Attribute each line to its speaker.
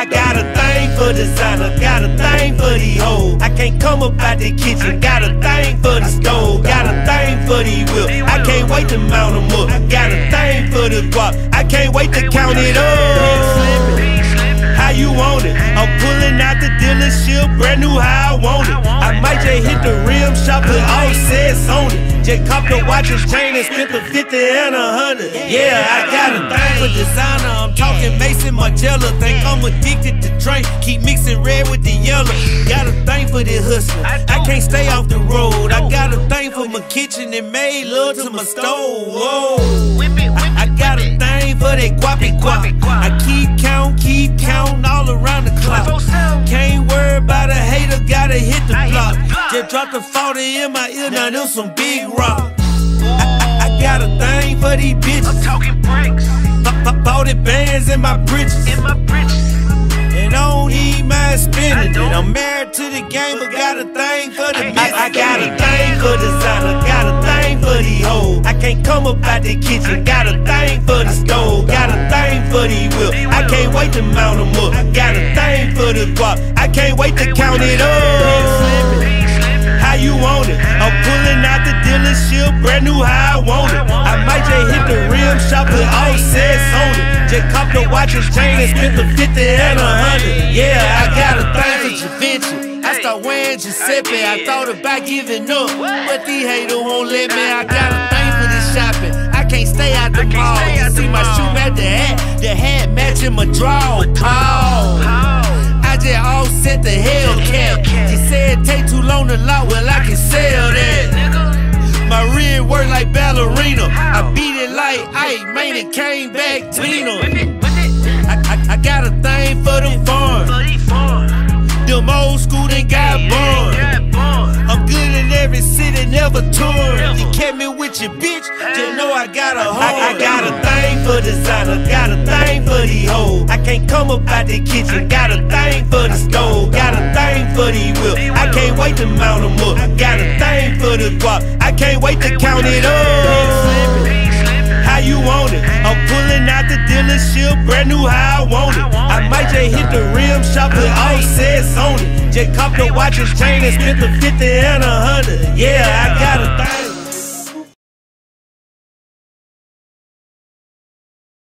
Speaker 1: I got a thing for designer, got a thing for the hoe. I can't come up out the kitchen, got a thing for the stove, got a thing for the whip. I can't wait to mount them up, got a thing for the guap. I can't wait to count it up. How you want it? I'm pulling out the dealership, brand new how I want it. I might just hit the rim shop, put all sets on it. Just cop the watches, chain, and spent the 50 and a 100. Yeah, I got a thing for designer. I'm talking Margiela. Think I'm addicted to drink. Keep mixing red with the yellow. Got a thing for the hustler. I can't stay off the road. I got a thing for my kitchen and made love to my stove. Whoa. I, I got a thing for that guapi guap. I keep count, keep counting all around the clock. Can't worry about a hater, gotta hit the block. Just dropped the 40 in my ear, now them some big rock. I, I, I got a thing for these bitches.
Speaker 2: I'm talking bricks
Speaker 1: It bands in my britches.
Speaker 2: in my britches.
Speaker 1: And I don't mind spending it. I'm married to the game, but got a thing for the I, I got a thing for designer, got a thing for the hoe. I can't come up out the kitchen, got a thing for the stove, got a thing for the whip. I can't wait to mount them up, got a thing for the guap. I can't wait to count it up. How you want it? I'm pulling out the dealership, brand new how I want it. Just hit the rim shop, put all sets on it. Just cop the watches, chain, and spent the 50 and a 100. Yeah, I got a thing for Givenchy. I start wearing Giuseppe. I thought about giving up, but these haters won't let me. I got a thing for this shopping. I can't stay out the mall. You see my shoe match the hat, the hat matching my draw. Paul. I just offset the Hellcat. She said take too long to lock, well I can sell that. My rear work like ballerina. I beat it like Ike, man, it came back Tina. I, I, I got a thing for them farms. Them old school they got born. I'm good in every city, never torn. You kept me with your bitch, just know I got a home. I, I got a thing for designer, got a thing for the hoe. I can't come up out the kitchen, got a thing for for whip. I can't wait to mount them up, got a thing for the guap. I can't wait to count it up. How you want it? I'm pulling out the dealership, brand new how I want it. I might just hit the rim shop, put all sets on it. Just cop the watches, chain, and spent the 50 and a 100.